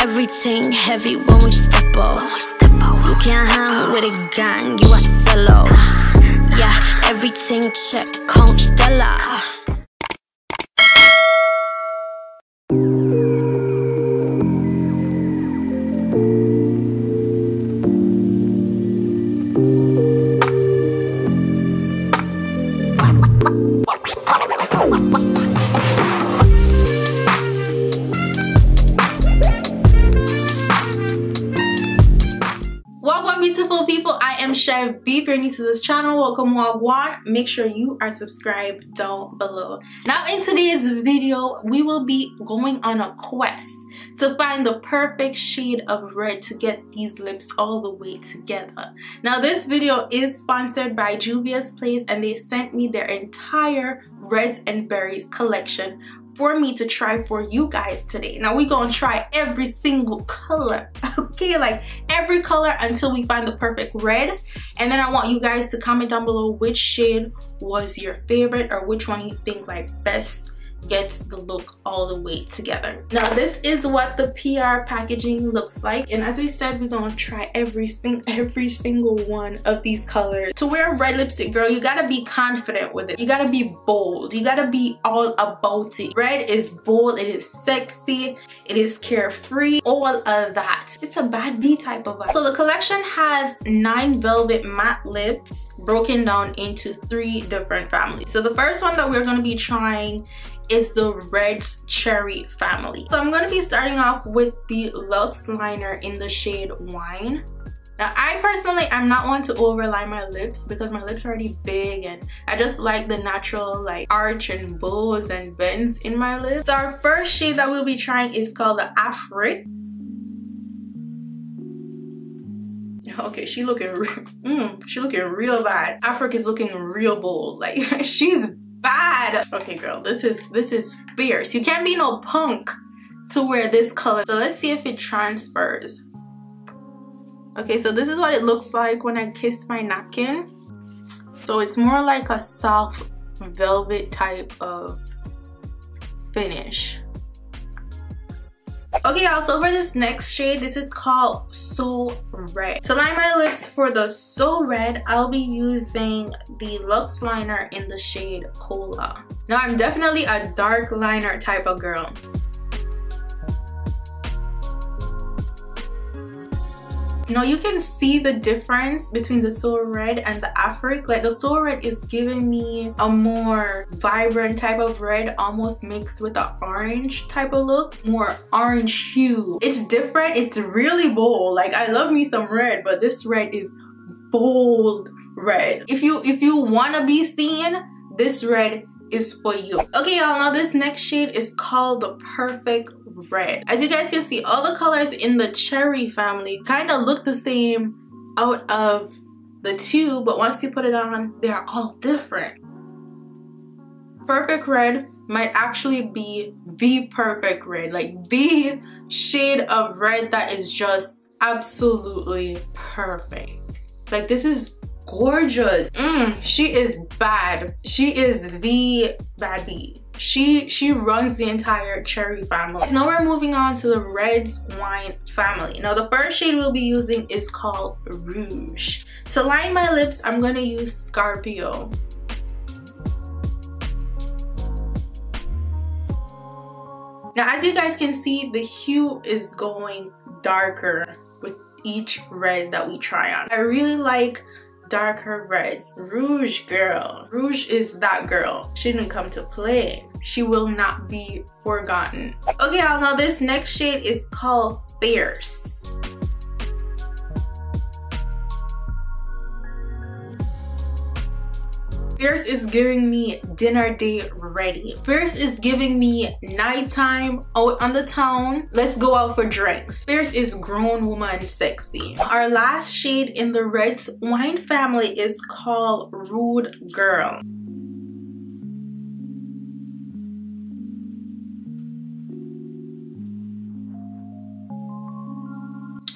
Everything heavy when we step up. You can't hang with a gang, you a fellow. Yeah, everything check, Constella. Chev B. If you're new to this channel, welcome Wagwan. Make sure you are subscribed down below. Now in today's video, we will be going on a quest to find the perfect shade of red to get these lips all the way together. Now this video is sponsored by Juvia's Place and they sent me their entire Reds and Berries collection for me to try for you guys today. Now we're gonna try every single color, okay? Like every color until we find the perfect red. And then I want you guys to comment down below which shade was your favorite or which one you think like best gets the look all the way together. Now this is what the PR packaging looks like and as I said we're gonna try every, sing every single one of these colors. To wear red lipstick girl you gotta be confident with it. You gotta be bold. You gotta be all about it. Red is bold, it is sexy, it is carefree, all of that. It's a bad B type of vibe. So the collection has nine velvet matte lips broken down into three different families. So the first one that we're gonna be trying is the Reds Cherry family. So I'm going to be starting off with the Luxe Liner in the shade Wine. Now I personally I'm not one to overline my lips because my lips are already big and I just like the natural like arch and bows and bends in my lips. So our first shade that we'll be trying is called the Afrique. Okay, she looking, mm, she looking real bad. Afrique is looking real bold. Like she's Okay, girl, this is this is fierce. You can't be no punk to wear this color. So let's see if it transfers. Okay, so this is what it looks like when I kiss my napkin. So it's more like a soft velvet type of finish. Okay y'all, so for this next shade, this is called So Red. To line my lips for the So Red, I'll be using the Luxe Liner in the shade Cola. Now I'm definitely a dark liner type of girl. Now you can see the difference between the So Red and the Afrique. Like the So Red is giving me a more vibrant type of red, almost mixed with an orange type of look. More orange hue. It's different, it's really bold. Like I love me some red, but this red is bold red. If you if you wanna be seen, this red is for you. Okay y'all, now this next shade is called the Perfect red. As you guys can see, all the colors in the cherry family kind of look the same out of the two, but once you put it on, they're all different. Perfect red might actually be the perfect red, like the shade of red that is just absolutely perfect. Like this is gorgeous. Mm, she is bad. She is the bad bee she she runs the entire cherry family now we're moving on to the reds wine family now the first shade we'll be using is called rouge to line my lips i'm going to use scorpio now as you guys can see the hue is going darker with each red that we try on i really like darker reds. Rouge girl. Rouge is that girl. She didn't come to play. She will not be forgotten. Okay, y'all, now this next shade is called Fierce. Fierce is giving me dinner date ready. Fierce is giving me nighttime out on the town. Let's go out for drinks. Fierce is grown woman sexy. Our last shade in the Reds wine family is called Rude Girl.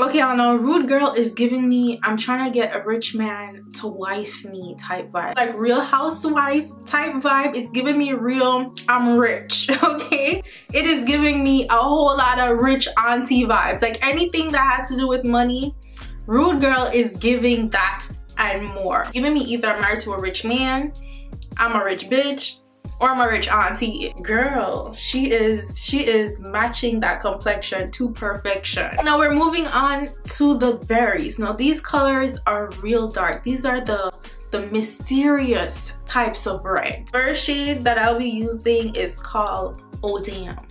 Okay, I know Rude Girl is giving me, I'm trying to get a rich man to wife me type vibe. Like real housewife type vibe. It's giving me real, I'm rich, okay? It is giving me a whole lot of rich auntie vibes. Like anything that has to do with money, Rude Girl is giving that and more. Giving me either I'm married to a rich man, I'm a rich bitch, or my rich auntie. Girl she is she is matching that complexion to perfection. Now we're moving on to the berries. Now these colors are real dark. These are the the mysterious types of red. First shade that i'll be using is called oh damn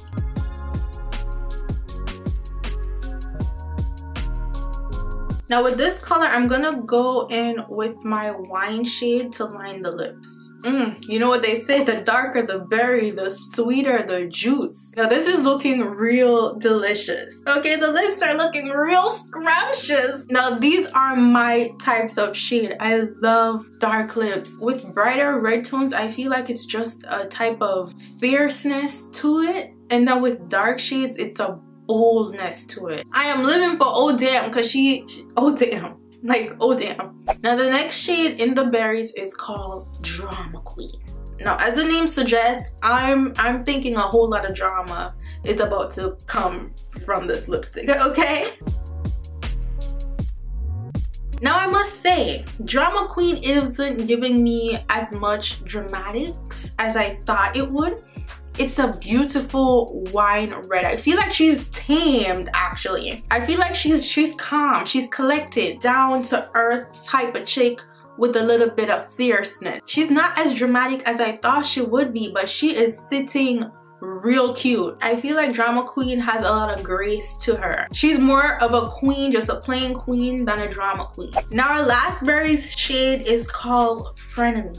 Now with this color, I'm gonna go in with my wine shade to line the lips. Mm, you know what they say, the darker the berry, the sweeter the juice. Now this is looking real delicious. Okay, the lips are looking real scrumptious. Now these are my types of shade. I love dark lips. With brighter red tones, I feel like it's just a type of fierceness to it. And now with dark shades, it's a boldness to it. I am living for oh damn because she, she, oh damn. Like oh damn. Now the next shade in the berries is called Drama Queen. Now as the name suggests, I'm I'm thinking a whole lot of drama is about to come from this lipstick, okay? Now I must say, Drama Queen isn't giving me as much dramatics as I thought it would it's a beautiful wine red. I feel like she's tamed actually. I feel like she's she's calm, she's collected, down to earth type of chick with a little bit of fierceness. She's not as dramatic as I thought she would be, but she is sitting real cute. I feel like Drama Queen has a lot of grace to her. She's more of a queen, just a plain queen than a drama queen. Now our last berries shade is called Frenemy.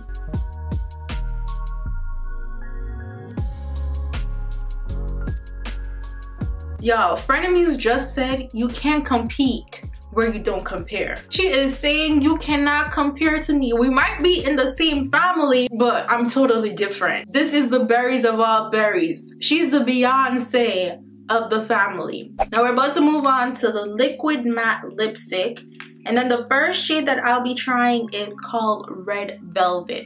Y'all, frenemies just said you can't compete where you don't compare. She is saying you cannot compare to me. We might be in the same family, but I'm totally different. This is the berries of all berries. She's the Beyonce of the family. Now we're about to move on to the liquid matte lipstick. And then the first shade that I'll be trying is called Red Velvet.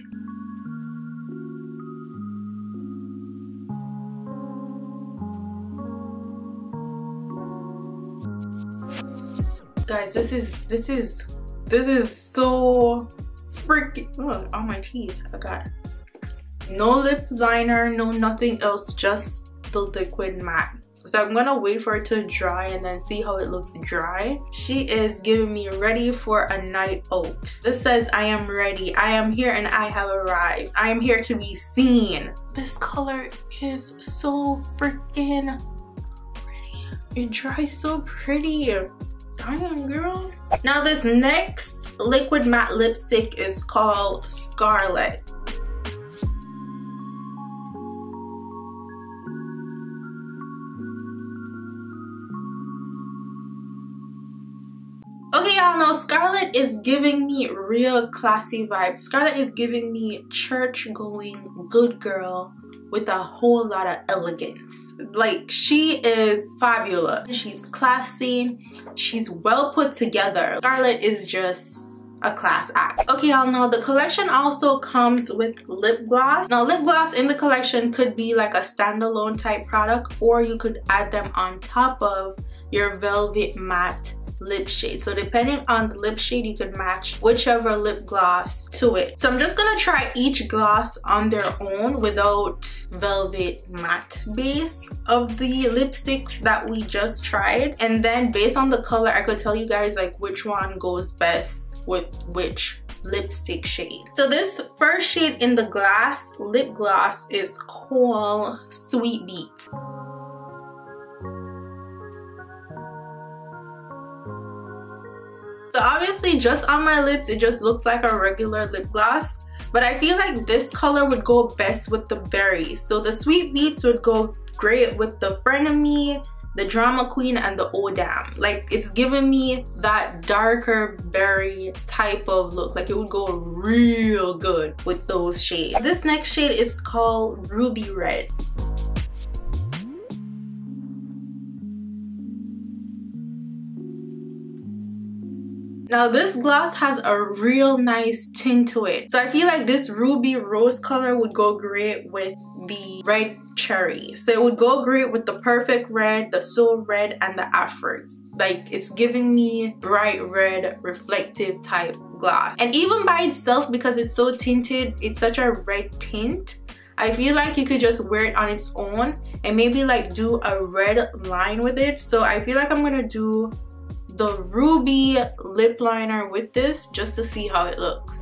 Guys this is this is this is so freaking oh, on my teeth i got no lip liner no nothing else just the liquid matte. So i'm gonna wait for it to dry and then see how it looks dry. She is giving me ready for a night out this says i am ready. I am here and i have arrived. I am here to be seen. This color is so freaking pretty. It dries so pretty Damn, girl. Now this next liquid matte lipstick is called Scarlet. Okay, y'all know Scarlet is giving me real classy vibes. Scarlet is giving me church going good girl with a whole lot of elegance. Like she is fabulous. She's classy. She's well put together. Scarlet is just a class act. Okay, y'all know the collection also comes with lip gloss. Now, lip gloss in the collection could be like a standalone type product or you could add them on top of your Velvet Matte lip shade. So depending on the lip shade, you could match whichever lip gloss to it. So I'm just gonna try each gloss on their own without velvet matte base of the lipsticks that we just tried. And then based on the color, I could tell you guys like which one goes best with which lipstick shade. So this first shade in the glass lip gloss is called Sweet Beats. So obviously just on my lips, it just looks like a regular lip gloss. But I feel like this color would go best with the berries. So the Sweet Beats would go great with the Frenemy, the Drama Queen, and the Damn. Like it's giving me that darker berry type of look. Like it would go real good with those shades. This next shade is called Ruby Red. Now this gloss has a real nice tint to it. So I feel like this ruby rose color would go great with the red cherry. So it would go great with the perfect red, the So Red, and the afro. Like it's giving me bright red reflective type gloss. And even by itself, because it's so tinted, it's such a red tint. I feel like you could just wear it on its own and maybe like do a red line with it. So I feel like I'm gonna do the ruby lip liner with this just to see how it looks.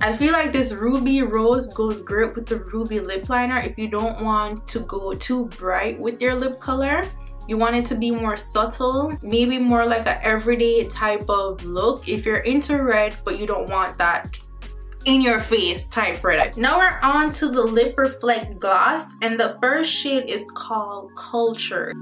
I feel like this ruby rose goes great with the ruby lip liner if you don't want to go too bright with your lip color. You want it to be more subtle, maybe more like an everyday type of look if you're into red but you don't want that in your face type product. Now we're on to the Lip Reflect Gloss and the first shade is called Culture.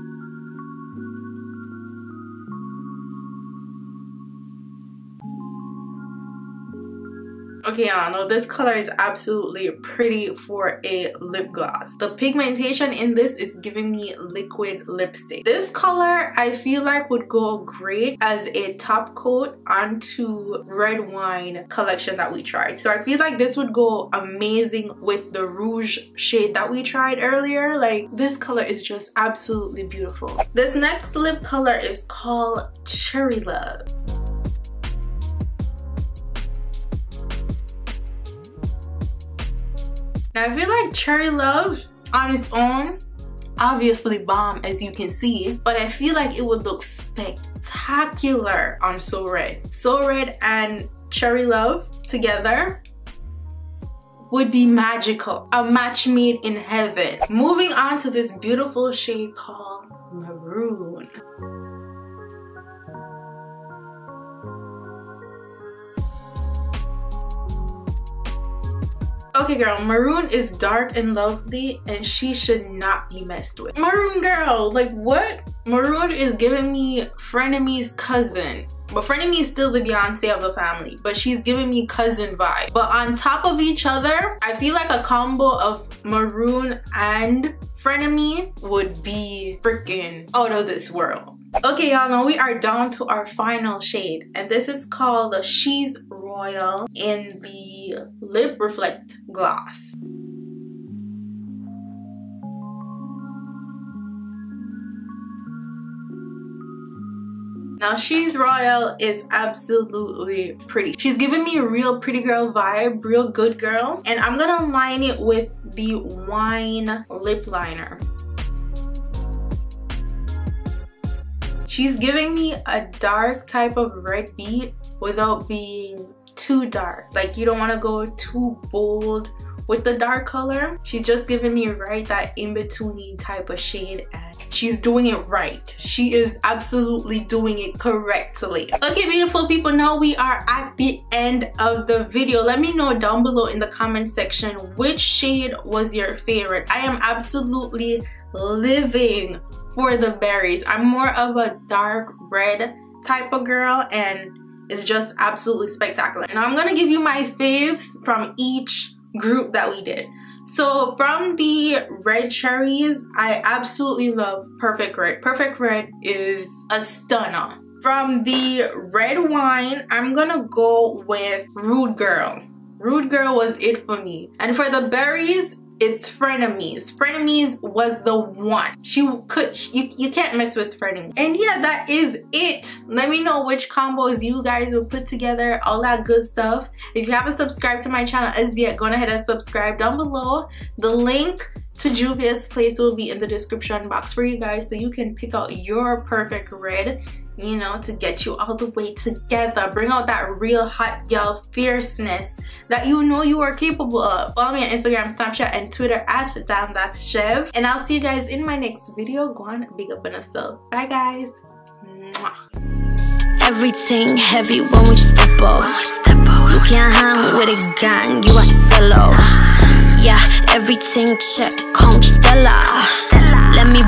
Okay, y'all know this color is absolutely pretty for a lip gloss. The pigmentation in this is giving me liquid lipstick. This color I feel like would go great as a top coat onto red wine collection that we tried. So I feel like this would go amazing with the rouge shade that we tried earlier. Like this color is just absolutely beautiful. This next lip color is called Cherry Love. Now I feel like Cherry Love on its own, obviously bomb as you can see, but I feel like it would look spectacular on So Red. So Red and Cherry Love together would be magical. A match made in heaven. Moving on to this beautiful shade called Okay girl, Maroon is dark and lovely and she should not be messed with. Maroon girl, like what? Maroon is giving me Frenemy's cousin. But Frenemy is still the Beyonce of the family, but she's giving me cousin vibe. But on top of each other, I feel like a combo of Maroon and Frenemy would be freaking out of this world. Okay, y'all know we are down to our final shade, and this is called the She's Royal in the Lip Reflect Gloss. Now She's Royal is absolutely pretty. She's giving me a real pretty girl vibe, real good girl. And I'm gonna line it with the Wine Lip Liner. She's giving me a dark type of red beat without being too dark. Like you don't want to go too bold with the dark color. She's just giving me right that in-between type of shade and she's doing it right. She is absolutely doing it correctly. Okay, beautiful people, now we are at the end of the video. Let me know down below in the comment section which shade was your favorite. I am absolutely living for the berries. I'm more of a dark red type of girl and it's just absolutely spectacular. And I'm gonna give you my faves from each group that we did. So from the red cherries, I absolutely love Perfect Red. Perfect Red is a stunner. From the red wine, I'm gonna go with Rude Girl. Rude Girl was it for me. And for the berries, it's frenemies. Frenemies was the one. She could you, you can't mess with frenemies. And yeah that is it. Let me know which combos you guys will put together all that good stuff. If you haven't subscribed to my channel as yet go ahead and subscribe down below. The link to Juvia's place will be in the description box for you guys so you can pick out your perfect red you know, to get you all the way together. Bring out that real hot girl fierceness that you know you are capable of. Follow me on Instagram, Snapchat, and Twitter at Damn That's Chev. And I'll see you guys in my next video. Go on, big up on yourself. Bye guys. Mwah. Everything heavy when we step up. You can't hang with a gang, you a fellow. Yeah, everything check, Constella. Let me